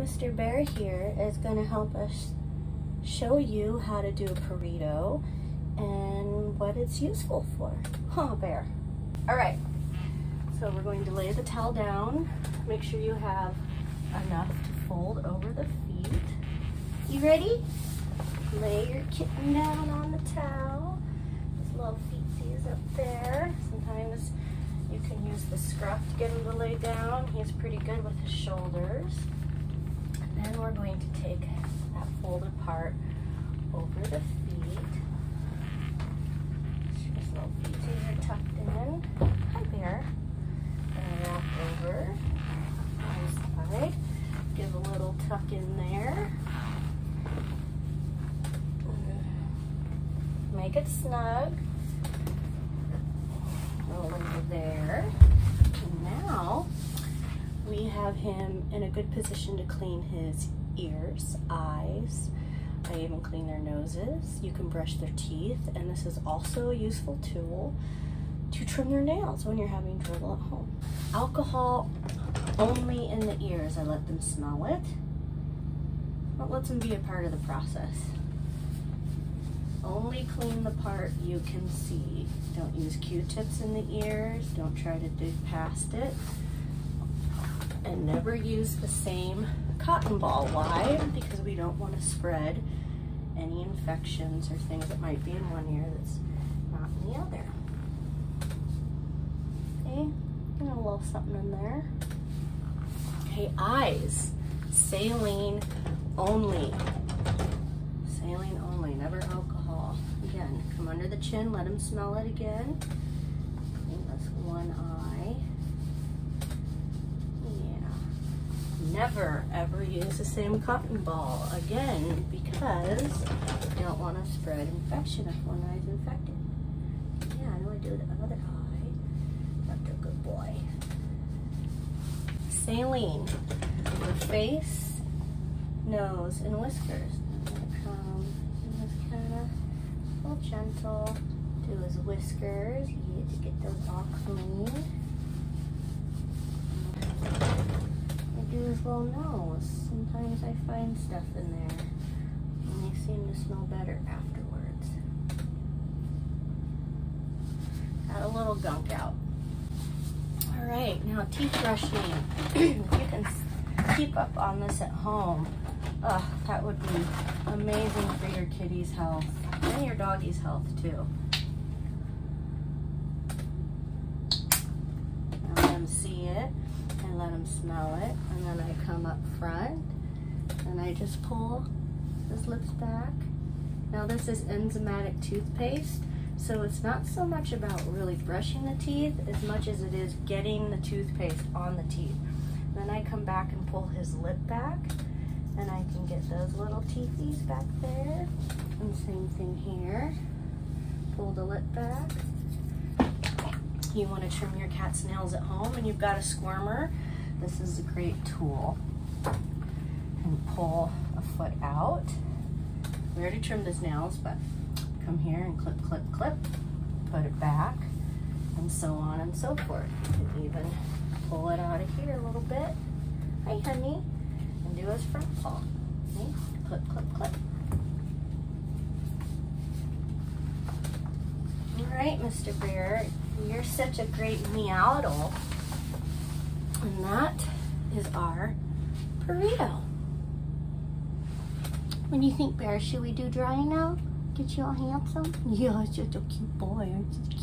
Mr. Bear here is going to help us show you how to do a purrito and what it's useful for. Oh, Bear. All right, so we're going to lay the towel down. Make sure you have enough to fold over the feet. You ready? Lay your kitten down on the towel. His little feetsies up there. Sometimes you can use the scruff to get him to lay down. He's pretty good with his shoulders. To take that folded part over the feet. His little feetsies are tucked in. Hi, Bear. And wrap over. One side. Give a little tuck in there. Make it snug. Over there. And now we have him in a good position to clean his ears, eyes. I even clean their noses. You can brush their teeth, and this is also a useful tool to trim their nails when you're having trouble at home. Alcohol only in the ears. I let them smell it. But lets them be a part of the process. Only clean the part you can see. Don't use Q-tips in the ears. Don't try to dig past it. And never use the same cotton ball. Why? Because we don't want to spread any infections or things that might be in one ear that's not in the other. Okay, a little something in there. Okay, eyes. Saline only. Saline only, never alcohol. Again, come under the chin, let him smell it again. This one eye. Never ever use the same cotton ball. Again, because you don't want to spread infection if one eye is infected. Yeah, I know I do the other eye. A good boy. Saline. The face, nose, and whiskers. Um, Come just kind of a little gentle. Do his whiskers. You need to get those all clean. Little nose. Sometimes I find stuff in there. And they seem to smell better afterwards. Got a little gunk out. All right, now teeth brushing. you can keep up on this at home. Ugh, that would be amazing for your kitty's health and your doggy's health too. Let them see it and let them smell it. And then I come up front and I just pull his lips back. Now this is enzymatic toothpaste. So it's not so much about really brushing the teeth as much as it is getting the toothpaste on the teeth. Then I come back and pull his lip back and I can get those little teethies back there. And same thing here. Pull the lip back. You want to trim your cat's nails at home and you've got a squirmer. This is a great tool. And pull a foot out. We already trimmed his nails, but come here and clip, clip, clip, put it back, and so on and so forth. You can even pull it out of here a little bit. Hi, honey. And do his front paw. Okay? Clip, clip, clip. All right, Mr. Bear, you're such a great meowdel. And that is our purrito. When you think, Bear, should we do drying now? Get you all handsome? Yeah, such a cute boy. Aren't you?